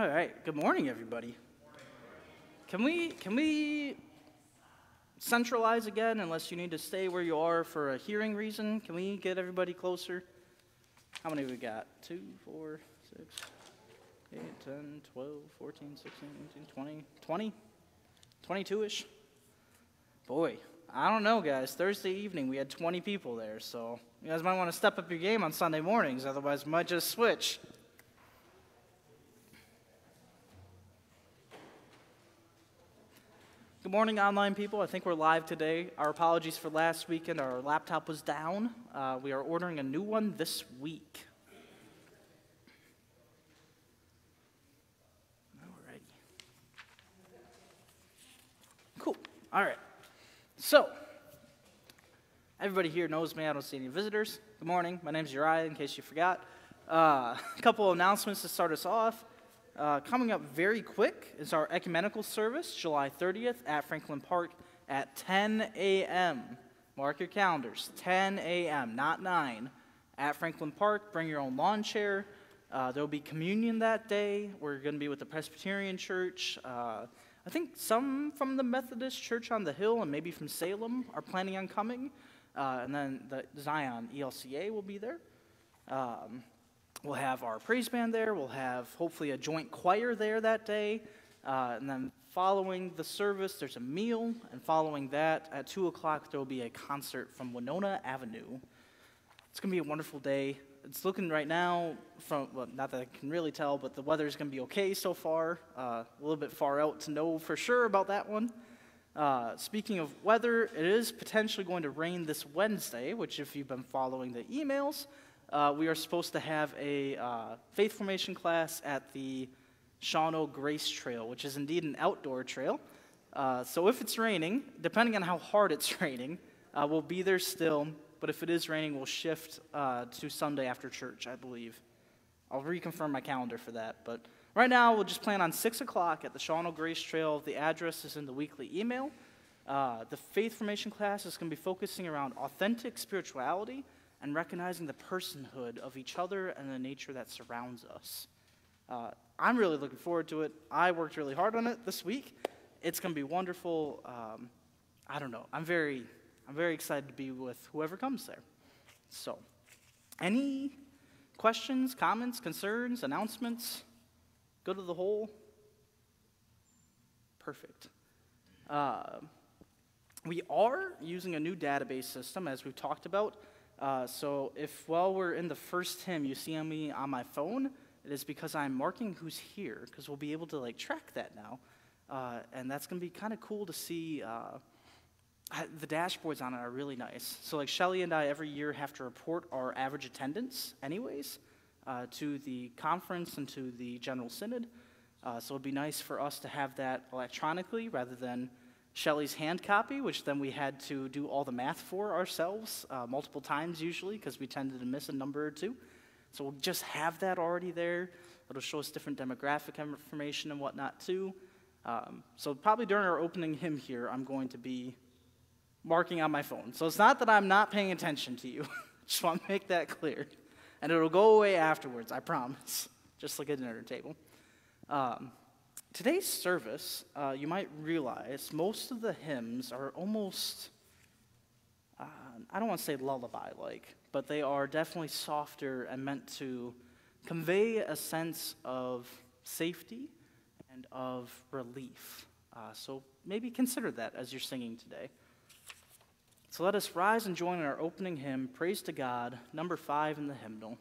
All right. Good morning, everybody. Can we can we centralize again? Unless you need to stay where you are for a hearing reason, can we get everybody closer? How many we got? Two, four, six, eight, 10, 12, 14, 16, 18, 20, 20, 22-ish. Boy, I don't know, guys. Thursday evening we had 20 people there, so you guys might want to step up your game on Sunday mornings. Otherwise, we might just switch. Good morning, online people. I think we're live today. Our apologies for last weekend. Our laptop was down. Uh, we are ordering a new one this week. Alrighty. Cool. All right. So, everybody here knows me. I don't see any visitors. Good morning. My name is Uriah, in case you forgot. Uh, a couple announcements to start us off. Uh, coming up very quick is our ecumenical service, July 30th at Franklin Park at 10 a.m. Mark your calendars, 10 a.m., not 9, at Franklin Park. Bring your own lawn chair. Uh, there will be communion that day. We're going to be with the Presbyterian Church. Uh, I think some from the Methodist Church on the Hill and maybe from Salem are planning on coming. Uh, and then the Zion ELCA will be there. Um, We'll have our praise band there. We'll have hopefully a joint choir there that day. Uh, and then following the service, there's a meal. And following that, at 2 o'clock, there will be a concert from Winona Avenue. It's going to be a wonderful day. It's looking right now, from well, not that I can really tell, but the weather is going to be okay so far. Uh, a little bit far out to know for sure about that one. Uh, speaking of weather, it is potentially going to rain this Wednesday, which, if you've been following the emails, uh, we are supposed to have a uh, faith formation class at the Shawano Grace Trail, which is indeed an outdoor trail. Uh, so if it's raining, depending on how hard it's raining, uh, we'll be there still. But if it is raining, we'll shift uh, to Sunday after church, I believe. I'll reconfirm my calendar for that. But right now, we'll just plan on 6 o'clock at the Shawano Grace Trail. The address is in the weekly email. Uh, the faith formation class is going to be focusing around authentic spirituality and recognizing the personhood of each other and the nature that surrounds us. Uh, I'm really looking forward to it. I worked really hard on it this week. It's going to be wonderful. Um, I don't know. I'm very, I'm very excited to be with whoever comes there. So, any questions, comments, concerns, announcements? Go to the whole. Perfect. Uh, we are using a new database system, as we've talked about. Uh, so if while we're in the first hymn you see me on my phone, it is because I'm marking who's here, because we'll be able to like track that now. Uh, and that's going to be kind of cool to see. Uh, the dashboards on it are really nice. So like Shelly and I every year have to report our average attendance anyways uh, to the conference and to the General Synod. Uh, so it'd be nice for us to have that electronically rather than Shelley's hand copy, which then we had to do all the math for ourselves uh, multiple times usually because we tended to miss a number or two. So we'll just have that already there. It'll show us different demographic information and whatnot too. Um, so probably during our opening hymn here, I'm going to be marking on my phone. So it's not that I'm not paying attention to you. just want to make that clear. And it'll go away afterwards, I promise, just like a dinner table. Um, Today's service, uh, you might realize, most of the hymns are almost, uh, I don't want to say lullaby like, but they are definitely softer and meant to convey a sense of safety and of relief. Uh, so maybe consider that as you're singing today. So let us rise and join in our opening hymn, Praise to God, number five in the hymnal.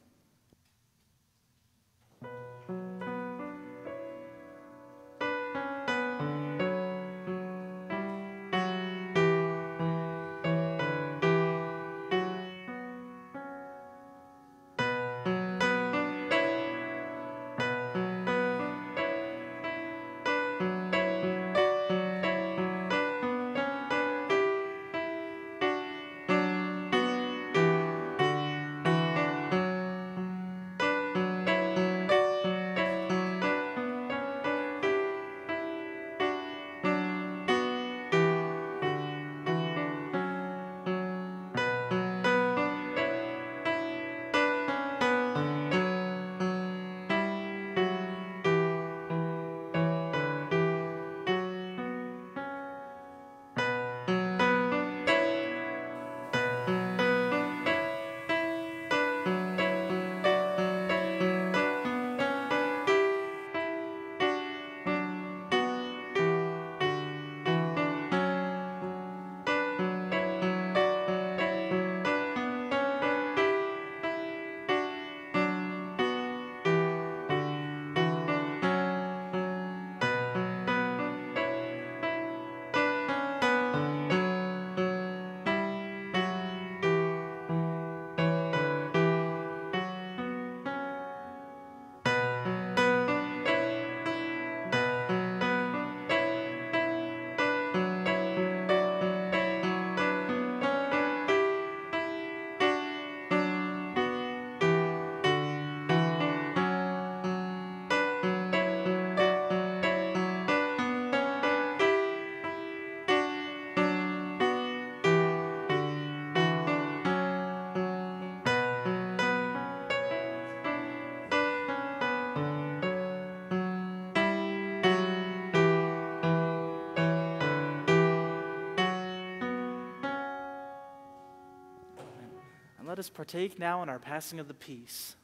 Let us partake now in our passing of the peace.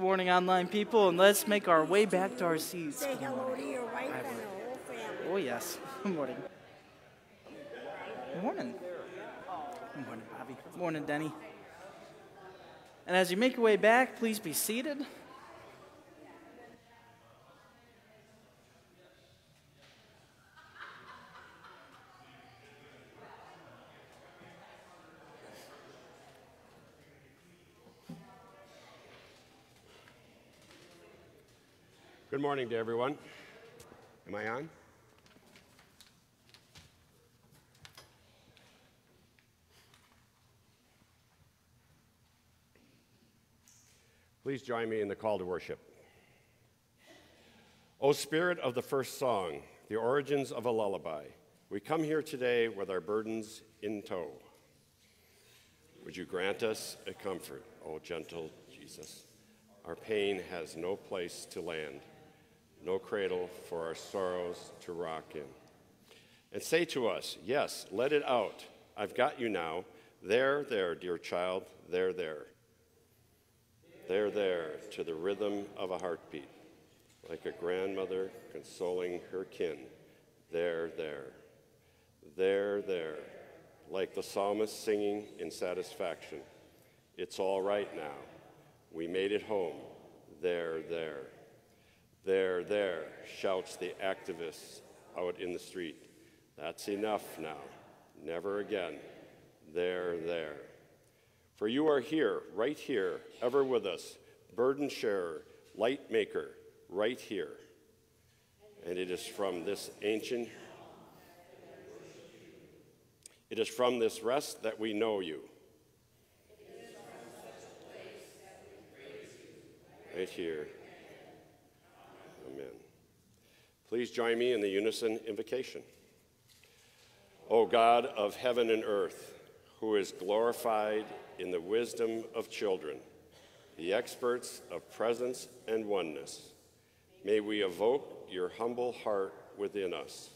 Good morning, online people, and let's make our way back to our seats. Say hello to your wife and the whole family. Oh, yes. Good morning. Good morning. Good morning, Bobby. Good morning, Denny. And as you make your way back, please be seated. Good morning to everyone. Am I on? Please join me in the call to worship. O Spirit of the first song, the origins of a lullaby, we come here today with our burdens in tow. Would you grant us a comfort, O gentle Jesus? Our pain has no place to land no cradle for our sorrows to rock in. And say to us, Yes, let it out. I've got you now. There, there, dear child, there, there. There, there, to the rhythm of a heartbeat, like a grandmother consoling her kin. There, there. There, there, like the psalmist singing in satisfaction. It's all right now. We made it home. There, there. There, there, shouts the activist out in the street. That's enough now. Never again. There, there. For you are here, right here, ever with us, burden sharer, light maker, right here. And it is from this ancient, it is from this rest that we know you. Right here. Amen. Please join me in the unison invocation. O God of heaven and earth, who is glorified in the wisdom of children, the experts of presence and oneness, may we evoke your humble heart within us.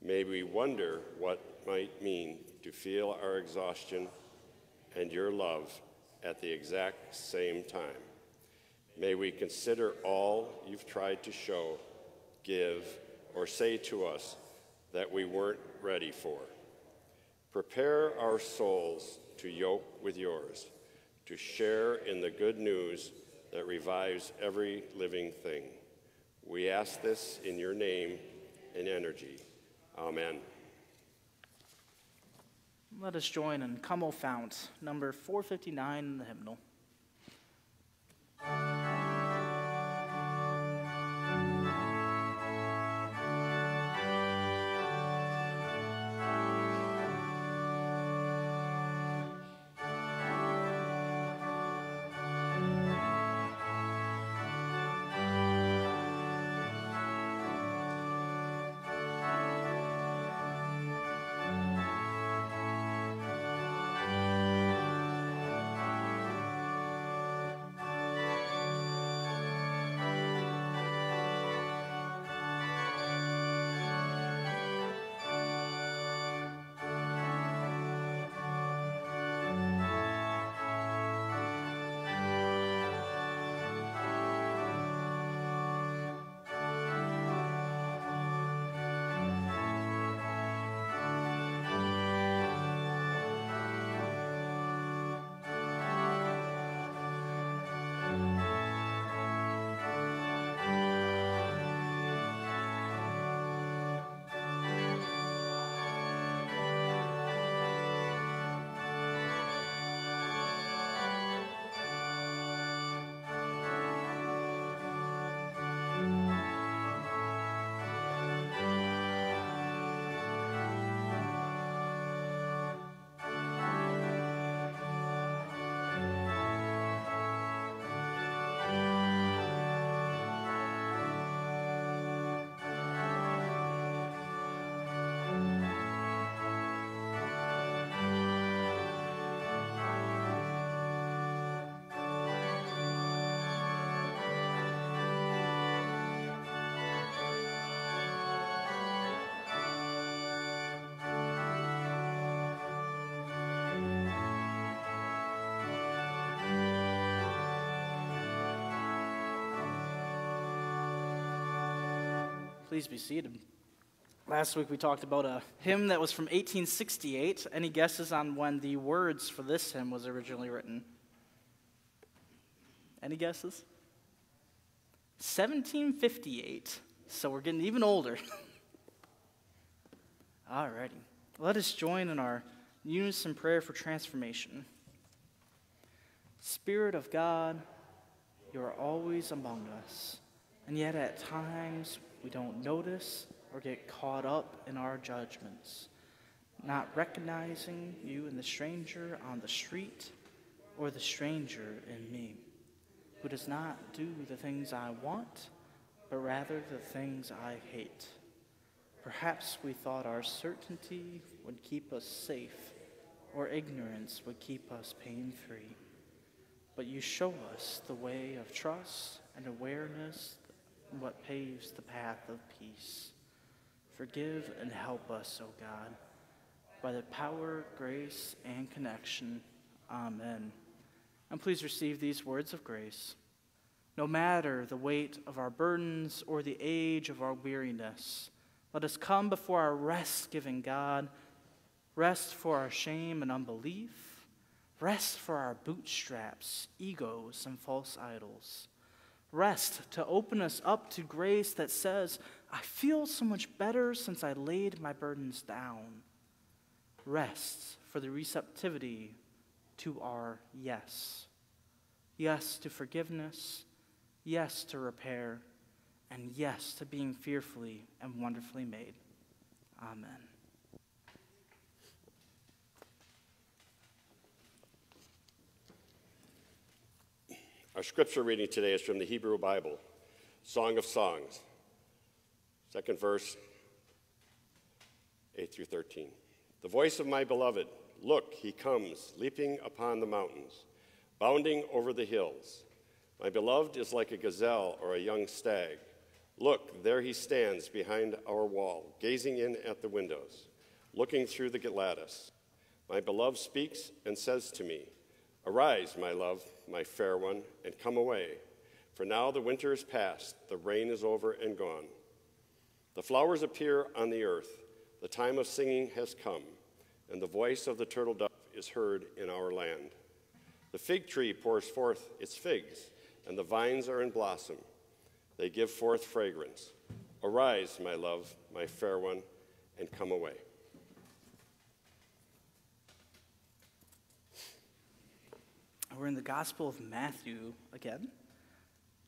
May we wonder what might mean to feel our exhaustion and your love at the exact same time. May we consider all you've tried to show, give, or say to us that we weren't ready for. Prepare our souls to yoke with yours, to share in the good news that revives every living thing. We ask this in your name and energy. Amen. Let us join in Come O Fount, number 459 in the hymnal. Please be seated. Last week we talked about a hymn that was from 1868. Any guesses on when the words for this hymn was originally written? Any guesses? 1758. So we're getting even older. Alrighty. Let us join in our unison prayer for transformation. Spirit of God, you are always among us, and yet at times we don't notice or get caught up in our judgments, not recognizing you in the stranger on the street or the stranger in me, who does not do the things I want, but rather the things I hate. Perhaps we thought our certainty would keep us safe, or ignorance would keep us pain free. But you show us the way of trust and awareness, what paves the path of peace. Forgive and help us, O God, by the power, grace, and connection. Amen. And please receive these words of grace. No matter the weight of our burdens or the age of our weariness, let us come before our rest giving God, rest for our shame and unbelief, rest for our bootstraps, egos, and false idols, rest to open us up to grace that says, I feel so much better since I laid my burdens down. Rest for the receptivity to our yes. Yes to forgiveness, yes to repair and yes to being fearfully and wonderfully made. Amen. Our scripture reading today is from the Hebrew Bible, Song of Songs, second verse, 8 through 13. The voice of my beloved, look, he comes, leaping upon the mountains, bounding over the hills. My beloved is like a gazelle or a young stag. Look, there he stands behind our wall, gazing in at the windows, looking through the lattice. My beloved speaks and says to me, Arise, my love, my fair one, and come away. For now the winter is past, the rain is over and gone. The flowers appear on the earth, the time of singing has come, and the voice of the turtle dove is heard in our land. The fig tree pours forth its figs, and the vines are in blossom. They give forth fragrance. Arise, my love, my fair one, and come away. We're in the Gospel of Matthew again,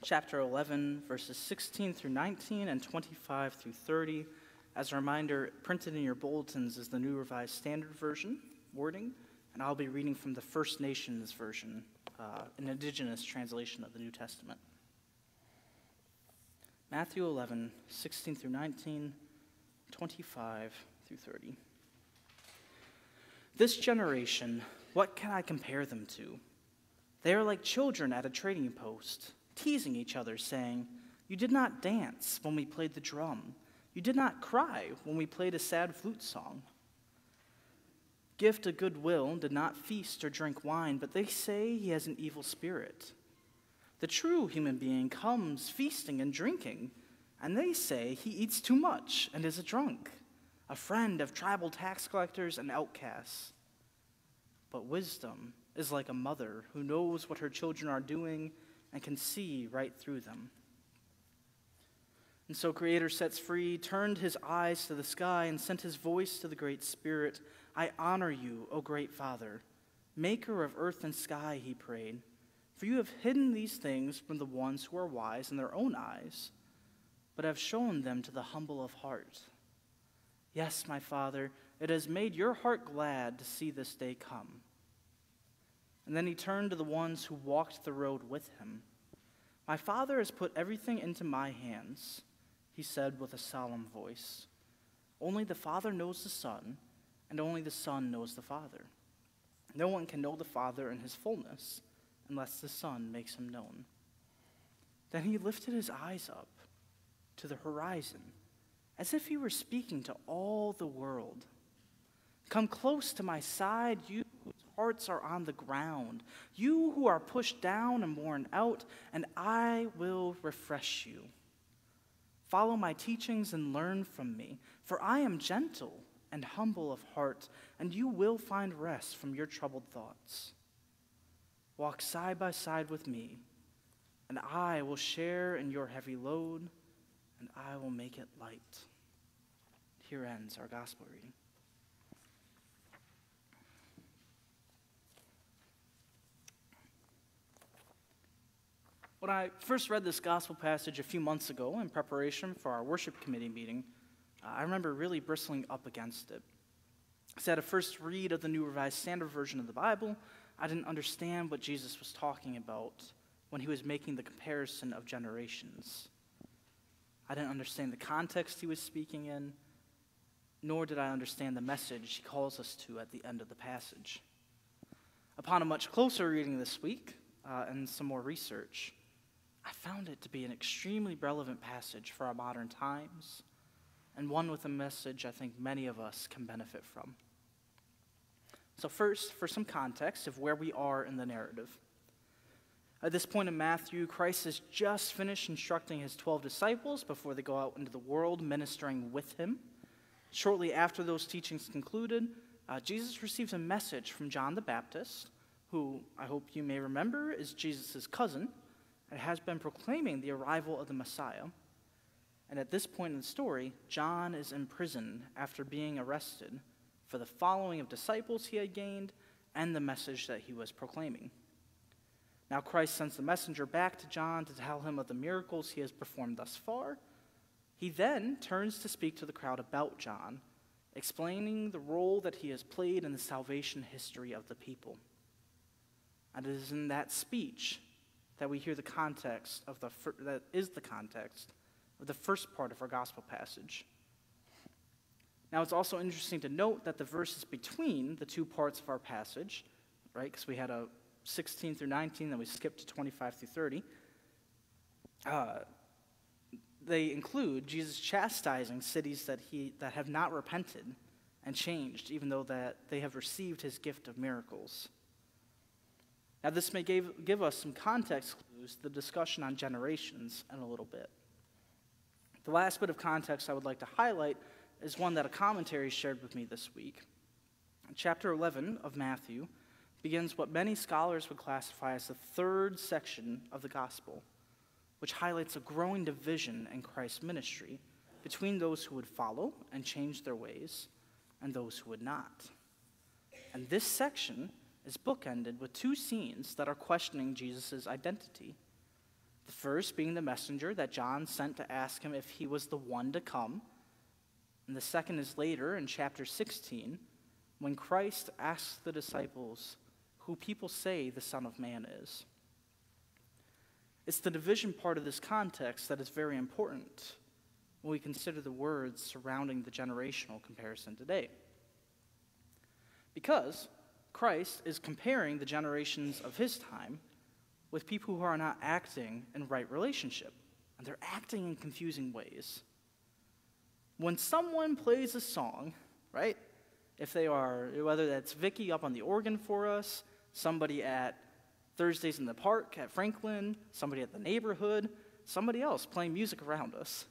chapter 11, verses 16 through 19 and 25 through 30. As a reminder, printed in your bulletins is the New Revised Standard Version wording, and I'll be reading from the First Nations Version, uh, an indigenous translation of the New Testament. Matthew 11, 16 through 19, 25 through 30. This generation, what can I compare them to? They are like children at a trading post, teasing each other, saying, You did not dance when we played the drum. You did not cry when we played a sad flute song. Gift of goodwill did not feast or drink wine, but they say he has an evil spirit. The true human being comes feasting and drinking, and they say he eats too much and is a drunk, a friend of tribal tax collectors and outcasts. But wisdom is like a mother who knows what her children are doing and can see right through them. And so Creator sets free, turned his eyes to the sky, and sent his voice to the Great Spirit. I honor you, O great Father, maker of earth and sky, he prayed. For you have hidden these things from the ones who are wise in their own eyes, but have shown them to the humble of heart. Yes, my Father, it has made your heart glad to see this day come. And then he turned to the ones who walked the road with him. My Father has put everything into my hands, he said with a solemn voice. Only the Father knows the Son, and only the Son knows the Father. No one can know the Father in his fullness unless the Son makes him known. Then he lifted his eyes up to the horizon, as if he were speaking to all the world. Come close to my side, you hearts are on the ground, you who are pushed down and worn out, and I will refresh you. Follow my teachings and learn from me, for I am gentle and humble of heart, and you will find rest from your troubled thoughts. Walk side by side with me, and I will share in your heavy load, and I will make it light. Here ends our gospel reading. When I first read this gospel passage a few months ago in preparation for our worship committee meeting, uh, I remember really bristling up against it. So at a first read of the New Revised Standard Version of the Bible, I didn't understand what Jesus was talking about when he was making the comparison of generations. I didn't understand the context he was speaking in, nor did I understand the message he calls us to at the end of the passage. Upon a much closer reading this week uh, and some more research, I found it to be an extremely relevant passage for our modern times, and one with a message I think many of us can benefit from. So, first, for some context of where we are in the narrative. At this point in Matthew, Christ has just finished instructing his 12 disciples before they go out into the world ministering with him. Shortly after those teachings concluded, uh, Jesus receives a message from John the Baptist, who I hope you may remember is Jesus' cousin and has been proclaiming the arrival of the Messiah. And at this point in the story, John is in prison after being arrested for the following of disciples he had gained and the message that he was proclaiming. Now, Christ sends the messenger back to John to tell him of the miracles he has performed thus far. He then turns to speak to the crowd about John, explaining the role that he has played in the salvation history of the people. And it is in that speech that we hear the context of the fir- that is the context of the first part of our gospel passage. Now, it's also interesting to note that the verses between the two parts of our passage, right, because we had a 16 through 19, then we skipped to 25 through 30, uh, they include Jesus chastising cities that, he, that have not repented and changed, even though that they have received his gift of miracles. Now, this may give, give us some context clues to the discussion on generations in a little bit. The last bit of context I would like to highlight is one that a commentary shared with me this week. Chapter 11 of Matthew begins what many scholars would classify as the third section of the gospel, which highlights a growing division in Christ's ministry between those who would follow and change their ways and those who would not. And this section is bookended with two scenes that are questioning Jesus' identity. The first being the messenger that John sent to ask him if he was the one to come. And the second is later in chapter 16, when Christ asks the disciples who people say the Son of Man is. It's the division part of this context that is very important when we consider the words surrounding the generational comparison today. Because Christ is comparing the generations of his time with people who are not acting in right relationship, and they're acting in confusing ways. When someone plays a song, right? If they are, whether that's Vicky up on the organ for us, somebody at Thursdays in the Park at Franklin, somebody at the neighborhood, somebody else playing music around us,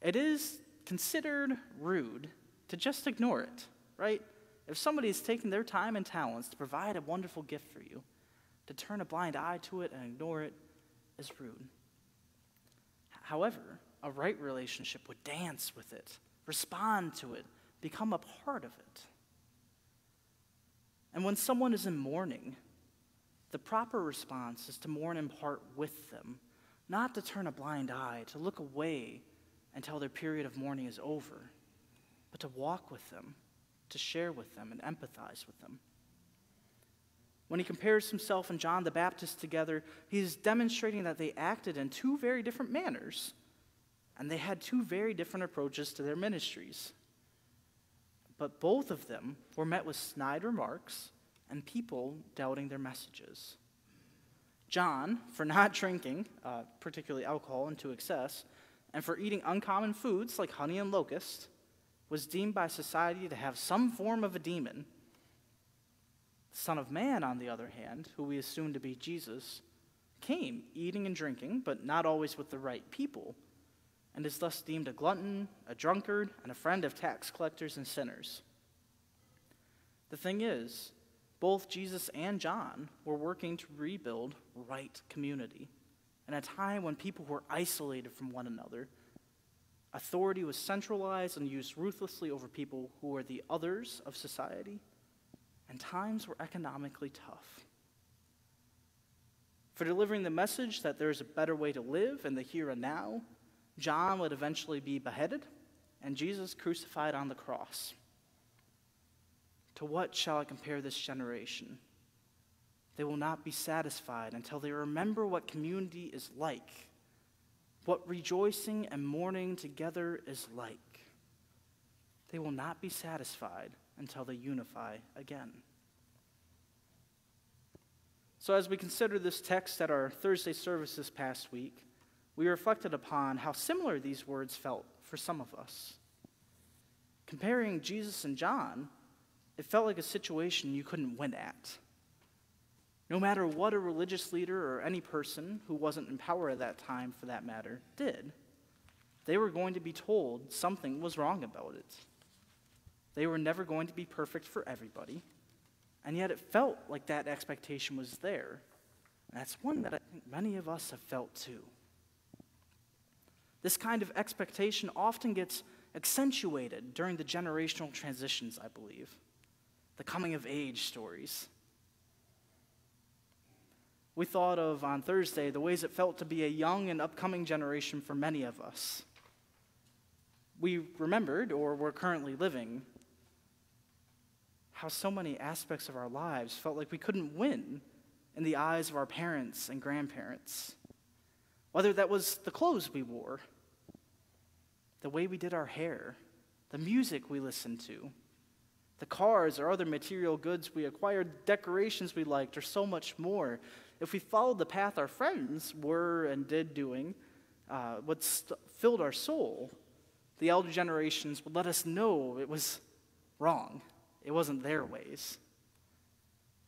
it is considered rude to just ignore it, right? If somebody is taking their time and talents to provide a wonderful gift for you, to turn a blind eye to it and ignore it is rude. However, a right relationship would dance with it, respond to it, become a part of it. And when someone is in mourning, the proper response is to mourn in part with them, not to turn a blind eye, to look away until their period of mourning is over, but to walk with them to share with them and empathize with them. When he compares himself and John the Baptist together, he's demonstrating that they acted in two very different manners, and they had two very different approaches to their ministries. But both of them were met with snide remarks and people doubting their messages. John, for not drinking, uh, particularly alcohol, into excess, and for eating uncommon foods like honey and locust, was deemed by society to have some form of a demon. The Son of Man, on the other hand, who we assume to be Jesus, came eating and drinking, but not always with the right people, and is thus deemed a glutton, a drunkard, and a friend of tax collectors and sinners. The thing is, both Jesus and John were working to rebuild right community in a time when people were isolated from one another. Authority was centralized and used ruthlessly over people who were the others of society, and times were economically tough. For delivering the message that there is a better way to live in the here and now, John would eventually be beheaded and Jesus crucified on the cross. To what shall I compare this generation? They will not be satisfied until they remember what community is like, what rejoicing and mourning together is like. They will not be satisfied until they unify again. So, as we consider this text at our Thursday service this past week, we reflected upon how similar these words felt for some of us. Comparing Jesus and John, it felt like a situation you couldn't win at. No matter what a religious leader or any person who wasn't in power at that time, for that matter, did, they were going to be told something was wrong about it. They were never going to be perfect for everybody, and yet it felt like that expectation was there. And that's one that I think many of us have felt too. This kind of expectation often gets accentuated during the generational transitions, I believe the coming of age stories. We thought of on Thursday the ways it felt to be a young and upcoming generation for many of us. We remembered, or were currently living, how so many aspects of our lives felt like we couldn't win in the eyes of our parents and grandparents. Whether that was the clothes we wore, the way we did our hair, the music we listened to, the cars or other material goods we acquired, decorations we liked, or so much more. If we followed the path our friends were and did doing, uh, what st- filled our soul, the elder generations would let us know it was wrong. It wasn't their ways.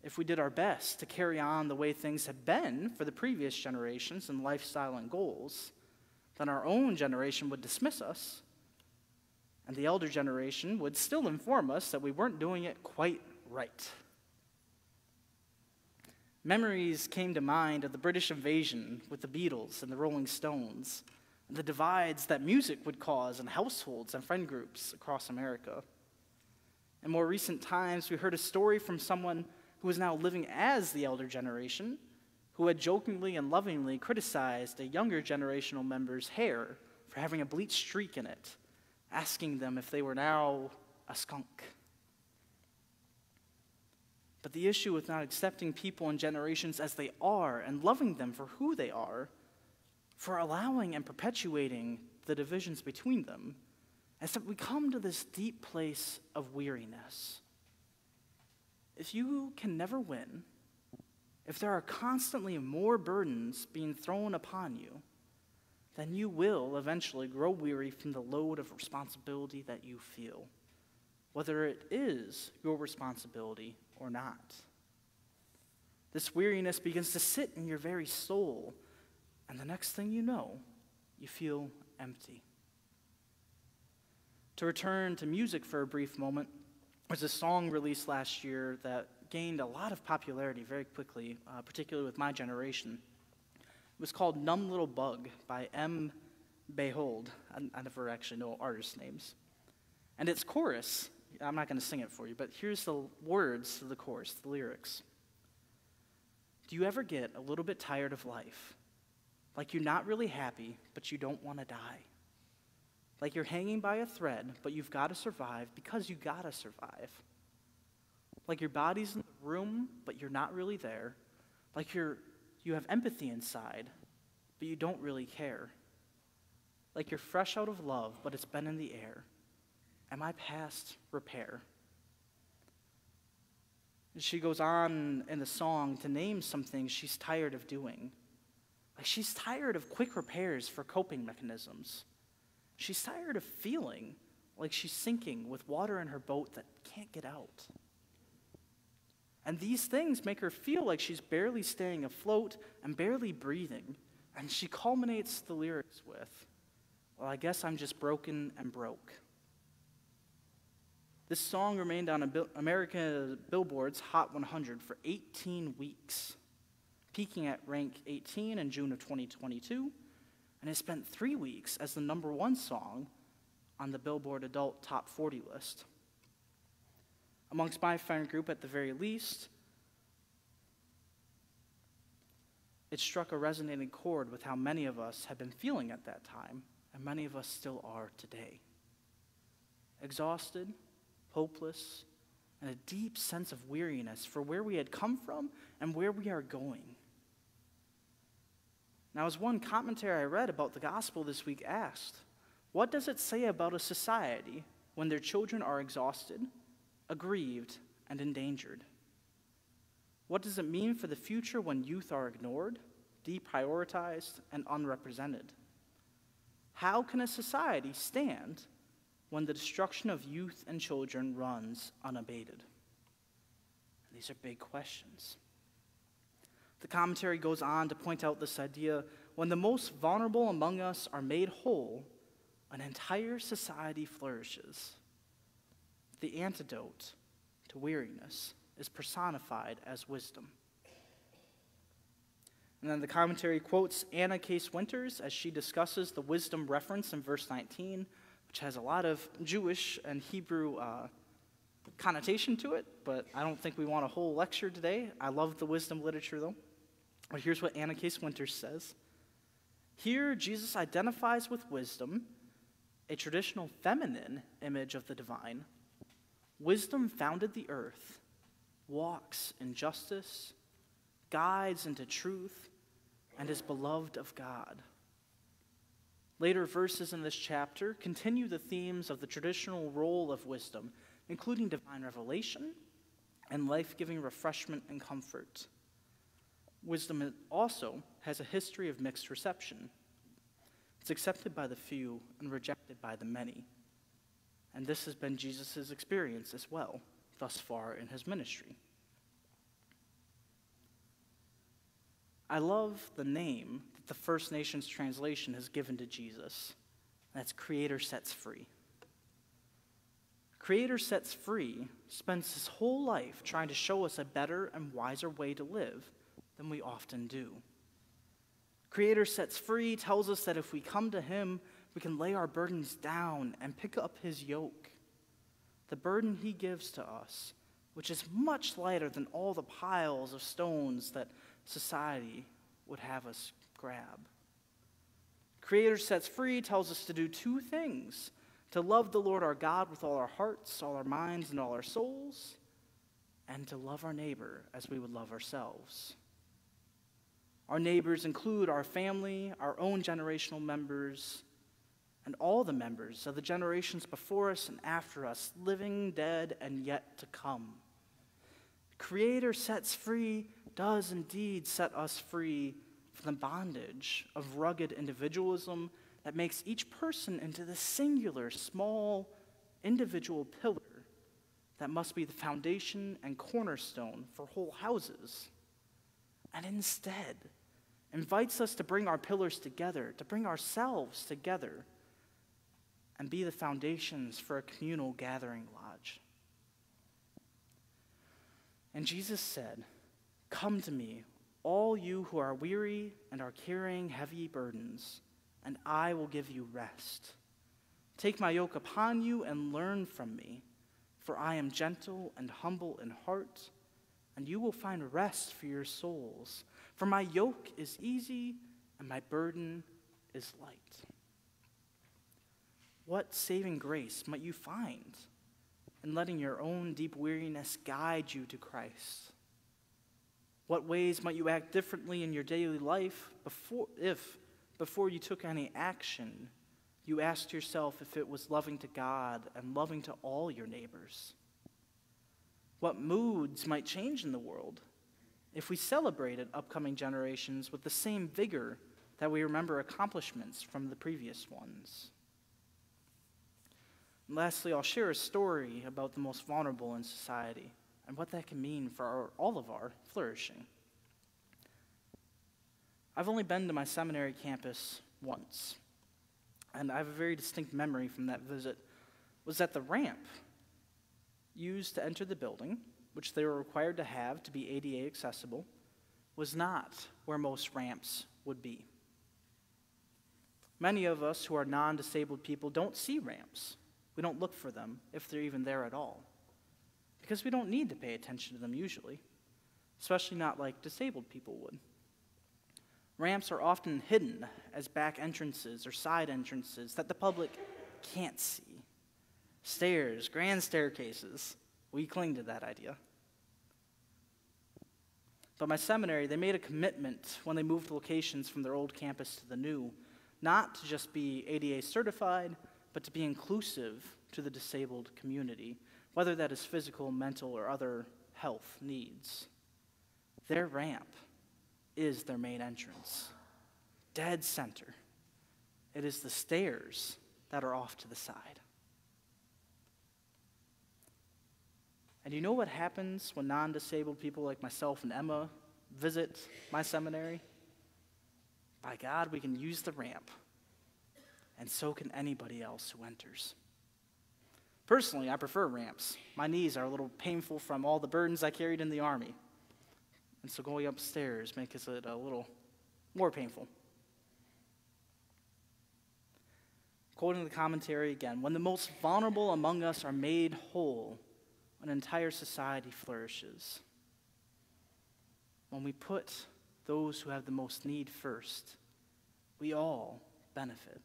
If we did our best to carry on the way things had been for the previous generations and lifestyle and goals, then our own generation would dismiss us and the elder generation would still inform us that we weren't doing it quite right. Memories came to mind of the British invasion with the Beatles and the Rolling Stones, and the divides that music would cause in households and friend groups across America. In more recent times, we heard a story from someone who was now living as the elder generation, who had jokingly and lovingly criticized a younger generational member's hair for having a bleached streak in it asking them if they were now a skunk. But the issue with not accepting people and generations as they are and loving them for who they are, for allowing and perpetuating the divisions between them, is that we come to this deep place of weariness. If you can never win, if there are constantly more burdens being thrown upon you, then you will eventually grow weary from the load of responsibility that you feel, whether it is your responsibility or not. This weariness begins to sit in your very soul, and the next thing you know, you feel empty. To return to music for a brief moment, there's a song released last year that gained a lot of popularity very quickly, uh, particularly with my generation It was called Numb Little Bug by Em Beihold. I, I never actually know artist names. And its chorus, I'm not going to sing it for you, but here's the words of the chorus, the lyrics. Do you ever get a little bit tired of life? Like you're not really happy, but you don't want to die? Like you're hanging by a thread, but you've got to survive because you got to survive? Like your body's in the room, but you're not really there? Like you're you have empathy inside, but you don't really care. Like you're fresh out of love, but it's been in the air. Am I past repair? She goes on in the song to name some things she's tired of doing. Like she's tired of quick repairs for coping mechanisms. She's tired of feeling like she's sinking with water in her boat that can't get out. And these things make her feel like she's barely staying afloat and barely breathing. And she culminates the lyrics with Well, I guess I'm just broken and broke. This song remained on America Billboard's Hot 100 for 18 weeks, peaking at rank 18 in June of 2022, and it spent three weeks as the number one song on the Billboard Adult Top 40 list. Amongst my friend group, at the very least, it struck a resonating chord with how many of us had been feeling at that time, and many of us still are today. Exhausted, hopeless, and a deep sense of weariness for where we had come from and where we are going. Now, as one commentary I read about the gospel this week asked, what does it say about a society when their children are exhausted, aggrieved, and endangered? What does it mean for the future when youth are ignored, deprioritized, and unrepresented? How can a society stand when the destruction of youth and children runs unabated? These are big questions. The commentary goes on to point out this idea when the most vulnerable among us are made whole, an entire society flourishes. The antidote to weariness is personified as wisdom. And then the commentary quotes Anna Case Winters as she discusses the wisdom reference in verse 19, which has a lot of Jewish and Hebrew uh, connotation to it, but I don't think we want a whole lecture today. I love the wisdom literature, though. But here's what Anna Case Winters says Here, Jesus identifies with wisdom, a traditional feminine image of the divine. Wisdom founded the earth walks in justice, guides into truth, and is beloved of God. Later verses in this chapter continue the themes of the traditional role of wisdom, including divine revelation and life giving refreshment and comfort. Wisdom also has a history of mixed reception. It's accepted by the few and rejected by the many. And this has been Jesus' experience as well thus far in his ministry. I love the name the First Nations translation has given to Jesus. That's Creator Sets Free. Creator Sets Free spends his whole life trying to show us a better and wiser way to live than we often do. Creator Sets Free tells us that if we come to him, we can lay our burdens down and pick up his yoke the burden he gives to us, which is much lighter than all the piles of stones that society would have us grab. Creator Sets Free tells us to do two things to love the Lord our God with all our hearts, all our minds, and all our souls, and to love our neighbor as we would love ourselves. Our neighbors include our family, our own generational members, and all the members of the generations before us and after us, living, dead, and yet to come. Creator sets free, does indeed set us free from the bondage of rugged individualism that makes each person into the singular, small, individual pillar that must be the foundation and cornerstone for whole houses. And instead, invites us to bring our pillars together, to bring ourselves together and be the foundations for a communal gathering lodge. And Jesus said, Come to me, all you who are weary and are carrying heavy burdens, and I will give you rest. Take my yoke upon you and learn from me, for I am gentle and humble in heart, and you will find rest for your souls. For my yoke is easy and my burden is light. What saving grace might you find in letting your own deep weariness guide you to Christ? What ways might you act differently in your daily life before, if, before you took any action, you asked yourself if it was loving to God and loving to all your neighbors? What moods might change in the world if we celebrated upcoming generations with the same vigor that we remember accomplishments from the previous ones? And lastly, I'll share a story about the most vulnerable in society and what that can mean for our, all of our flourishing. I've only been to my seminary campus once. and I have a very distinct memory from that visit, was that the ramp used to enter the building, which they were required to have to be ADA accessible, was not where most ramps would be. Many of us who are non disabled people don't see ramps. We don't look for them if they're even there at all. Because we don't need to pay attention to them usually, especially not like disabled people would. Ramps are often hidden as back entrances or side entrances that the public can't see. Stairs, grand staircases, we cling to that idea. But my seminary, they made a commitment when they moved locations from their old campus to the new, not to just be ADA certified, but to be inclusive to the disabled community, whether that is physical, mental, or other health needs. Their ramp is their main entrance, dead center. It is the stairs that are off to the side. And you know what happens when non disabled people like myself and Emma visit my seminary? By God, we can use the ramp, and so can anybody else who enters. Personally, I prefer ramps. My knees are a little painful from all the burdens I carried in the army. And so going upstairs makes it a little more painful. Quoting the commentary again when the most vulnerable among us are made whole, an entire society flourishes. When we put those who have the most need first, we all benefit.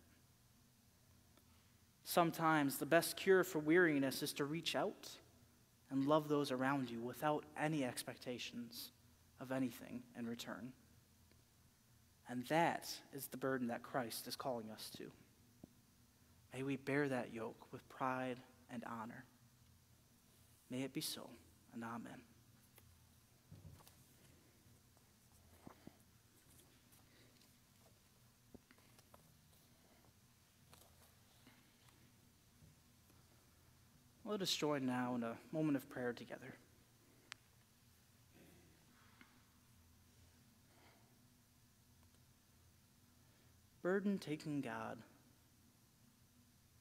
Sometimes the best cure for weariness is to reach out and love those around you without any expectations of anything in return. And that is the burden that Christ is calling us to. May we bear that yoke with pride and honor. May it be so, and amen. Let us join now in a moment of prayer together. Burden taking God,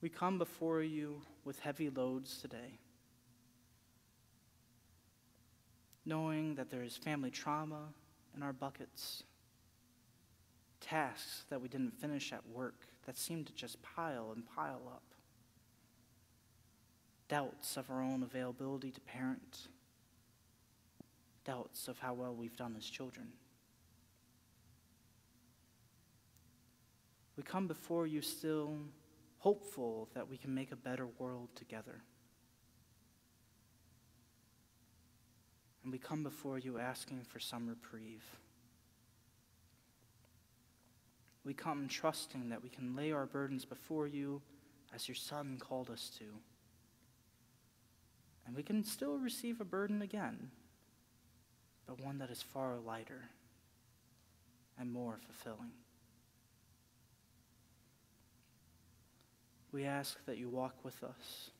we come before you with heavy loads today. knowing that there is family trauma in our buckets, tasks that we didn't finish at work that seem to just pile and pile up, doubts of our own availability to parent, doubts of how well we've done as children. We come before you still hopeful that we can make a better world together. and we come before you asking for some reprieve. We come trusting that we can lay our burdens before you as your Son called us to. And we can still receive a burden again, but one that is far lighter and more fulfilling. We ask that you walk with us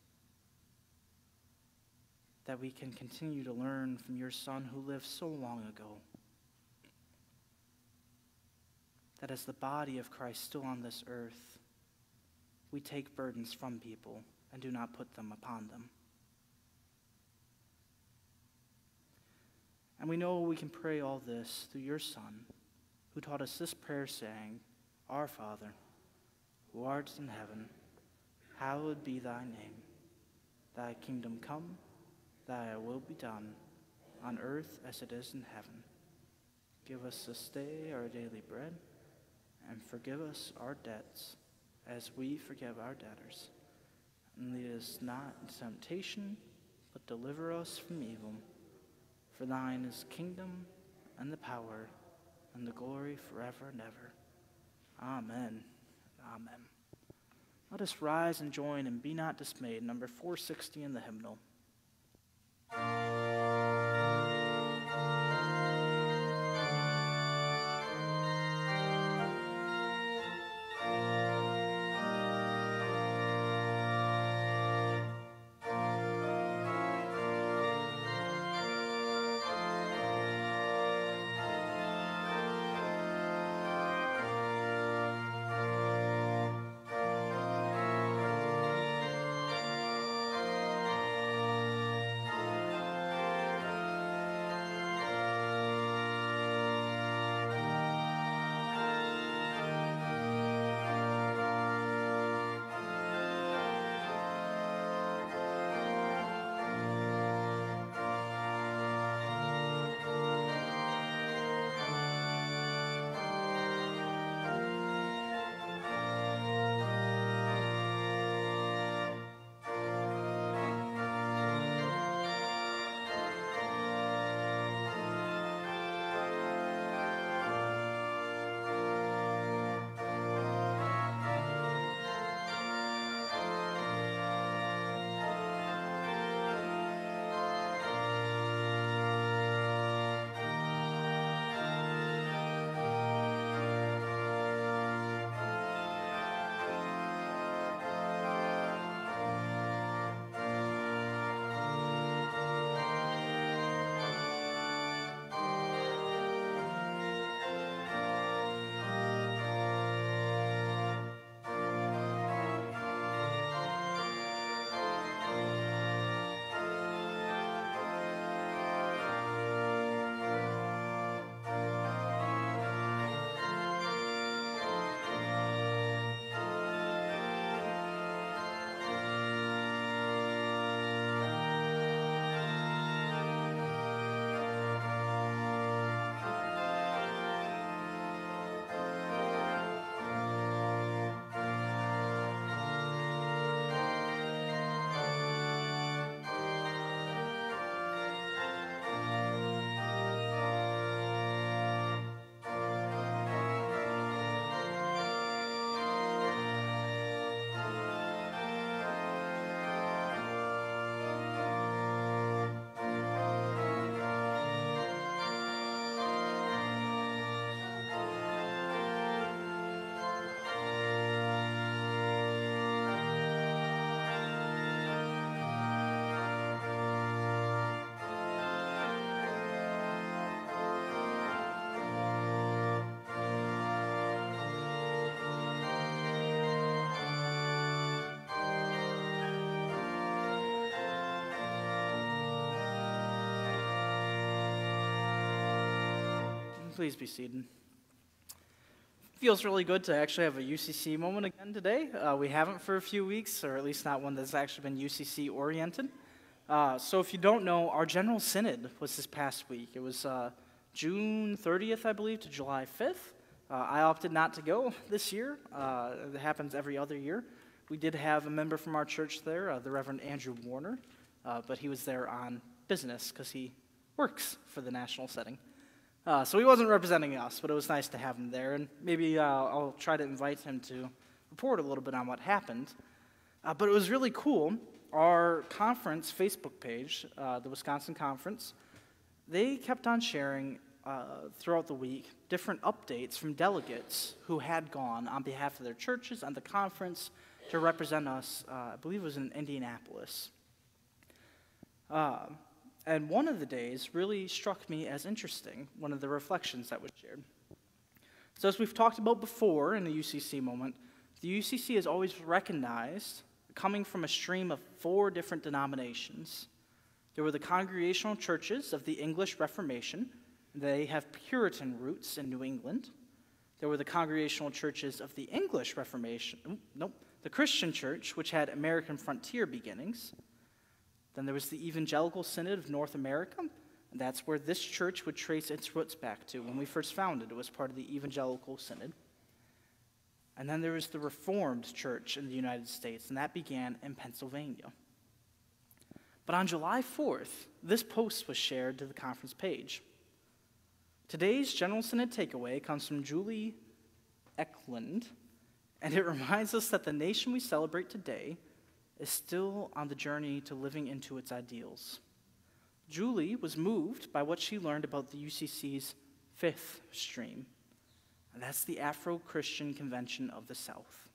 that we can continue to learn from your Son who lived so long ago. That as the body of Christ still on this earth, we take burdens from people and do not put them upon them. And we know we can pray all this through your Son, who taught us this prayer, saying, Our Father, who art in heaven, hallowed be thy name. Thy kingdom come Thy will be done, on earth as it is in heaven. Give us this day our daily bread, and forgive us our debts, as we forgive our debtors. And lead us not into temptation, but deliver us from evil. For thine is kingdom, and the power, and the glory forever and ever. Amen. Amen. Let us rise and join and be not dismayed. Number 460 in the hymnal. Please be seated. Feels really good to actually have a UCC moment again today. Uh, we haven't for a few weeks, or at least not one that's actually been UCC oriented. Uh, so, if you don't know, our General Synod was this past week. It was uh, June 30th, I believe, to July 5th. Uh, I opted not to go this year. Uh, it happens every other year. We did have a member from our church there, uh, the Reverend Andrew Warner, but he was there on business because he works for the national setting. Uh, so he wasn't representing us, but it was nice to have him there. And maybe uh, I'll try to invite him to report a little bit on what happened. Uh, but it was really cool. Our conference Facebook page, uh, the Wisconsin Conference, they kept on sharing uh, throughout the week different updates from delegates who had gone on behalf of their churches and the conference to represent us. Uh, I believe it was in Indianapolis. And one of the days really struck me as interesting, one of the reflections that was shared. So, as we've talked about before in the UCC moment, the UCC is always recognized coming from a stream of four different denominations. There were the congregational churches of the English Reformation, they have Puritan roots in New England. There were the congregational churches of the English Reformation, nope, the Christian church, which had American frontier beginnings. Then there was the Evangelical Synod of North America, and that's where this church would trace its roots back to. When we first founded, it was part of the Evangelical Synod. And then there was the Reformed Church in the United States, and that began in Pennsylvania. But on July 4th, this post was shared to the conference page. Today's General Synod takeaway comes from Julie Eklund, and it reminds us that the nation we celebrate today is still on the journey to living into its ideals. Julie was moved by what she learned about the UCC's fifth stream, and that's the Afro Christian Convention of the South.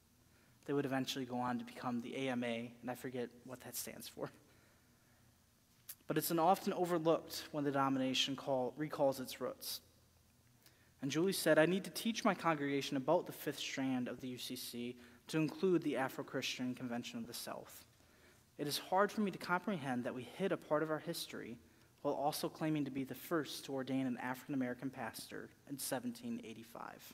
They would eventually go on to become the AMA, and I forget what that stands for. But it's an often overlooked when the denomination call, recalls its roots. And Julie said, I need to teach my congregation about the fifth strand of the UCC to include the Afro Christian Convention of the South. It is hard for me to comprehend that we hid a part of our history while also claiming to be the first to ordain an African American pastor in 1785.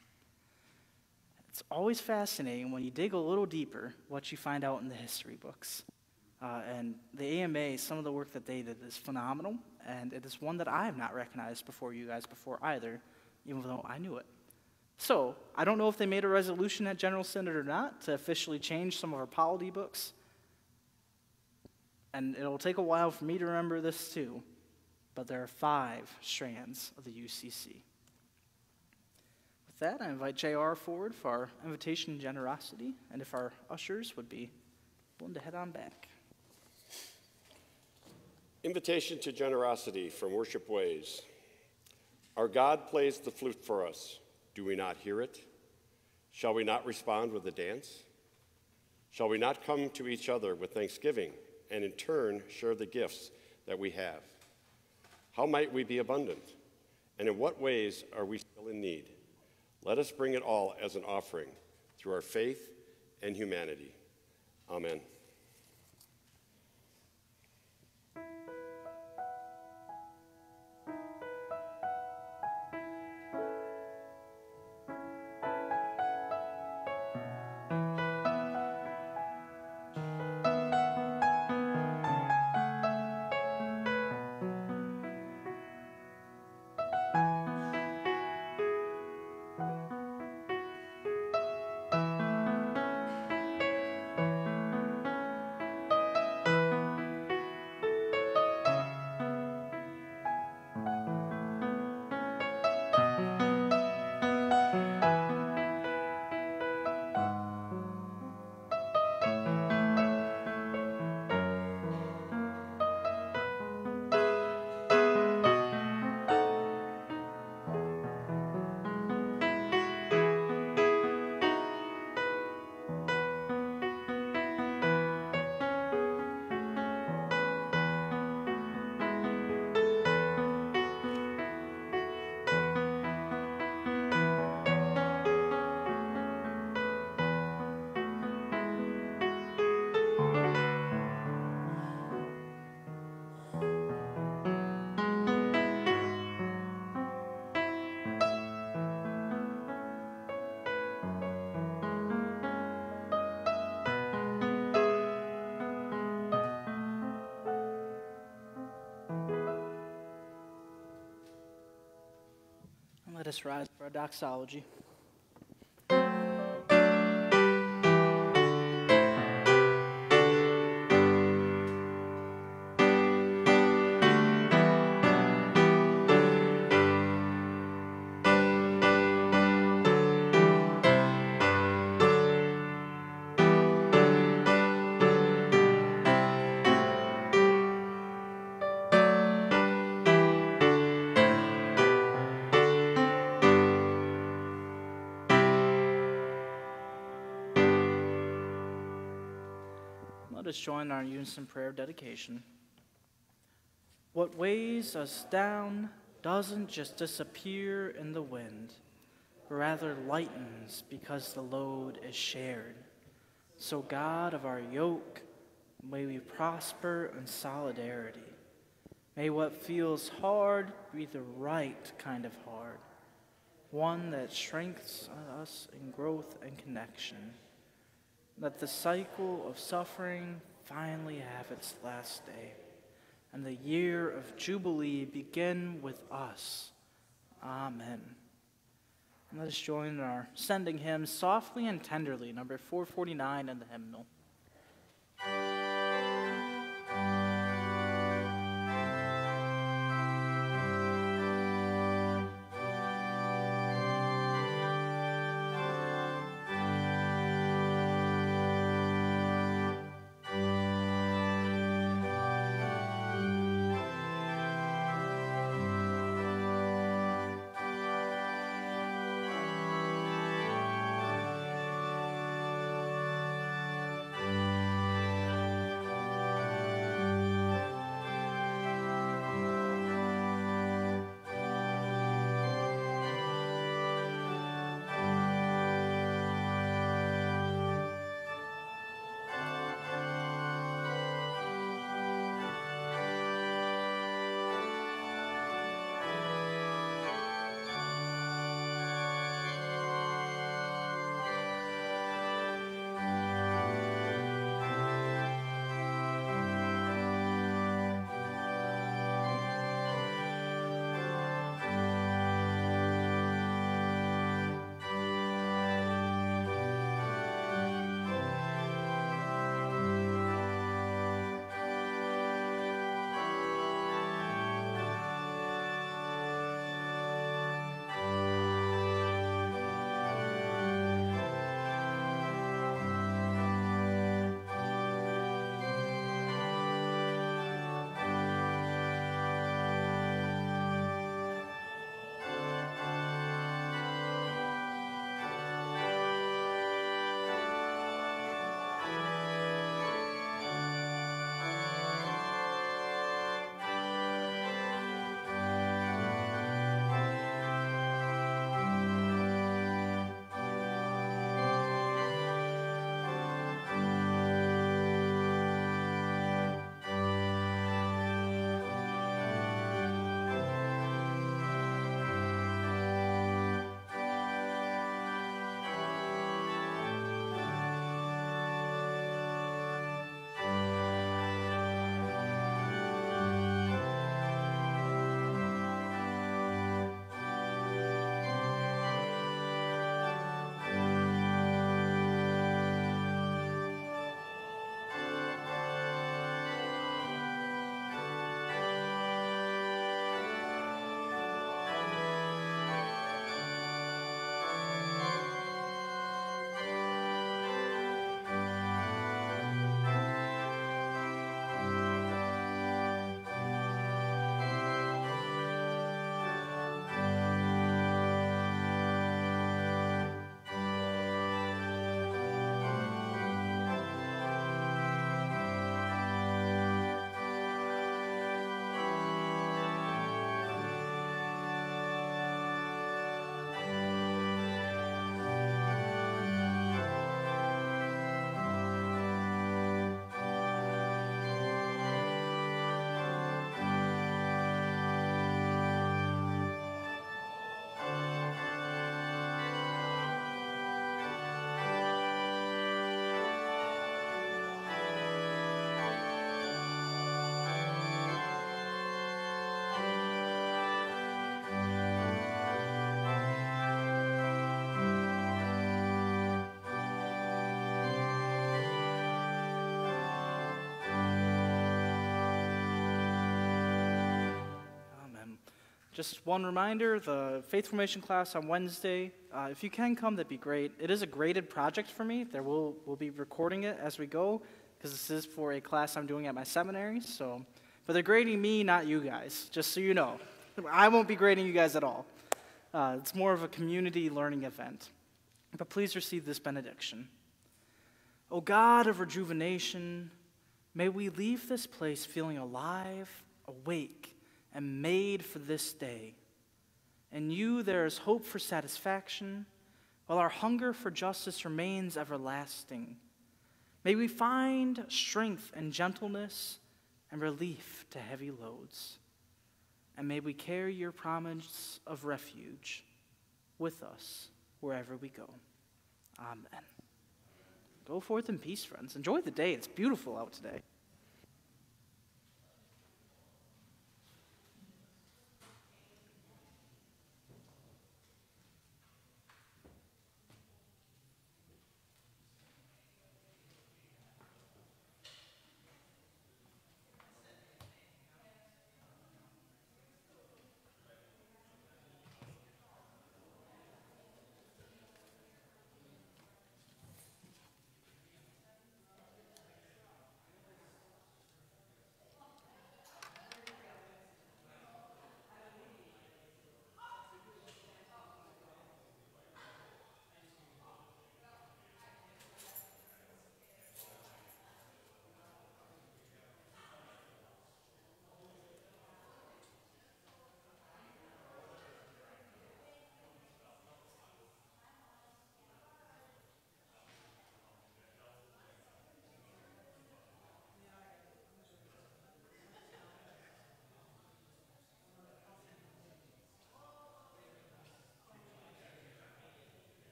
It's always fascinating when you dig a little deeper what you find out in the history books. Uh, and the AMA, some of the work that they did is phenomenal, and it is one that I have not recognized before you guys before either, even though I knew it. So, I don't know if they made a resolution at General Synod or not to officially change some of our polity books. And it'll take a while for me to remember this too, but there are five strands of the UCC. With that, I invite JR forward for our invitation and generosity, and if our ushers would be willing to head on back. Invitation to generosity from Worship Ways. Our God plays the flute for us. Do we not hear it? Shall we not respond with a dance? Shall we not come to each other with thanksgiving and in turn share the gifts that we have? How might we be abundant? And in what ways are we still in need? Let us bring it all as an offering through our faith and humanity. Amen. Let us rise for our doxology. Us join our unison prayer dedication. What weighs us down doesn't just disappear in the wind, but rather lightens because the load is shared. So, God of our yoke, may we prosper in solidarity. May what feels hard be the right kind of hard, one that strengthens us in growth and connection. Let the cycle of suffering finally have its last day, and the year of Jubilee begin with us. Amen. And let us join in our sending hymn, Softly and Tenderly, number 449 in the hymnal. Just one reminder the faith formation class on Wednesday. Uh, if you can come, that'd be great. It is a graded project for me. There will we'll be recording it as we go because this is for a class I'm doing at my seminary. So, but they're grading me, not you guys. Just so you know, I won't be grading you guys at all. Uh, it's more of a community learning event. But please receive this benediction. O God of rejuvenation, may we leave this place feeling alive, awake and made for this day. In you there is hope for satisfaction, while our hunger for justice remains everlasting. May we find strength and gentleness and relief to heavy loads. And may we carry your promise of refuge with us wherever we go. Amen. Go forth in peace, friends. Enjoy the day. It's beautiful out today.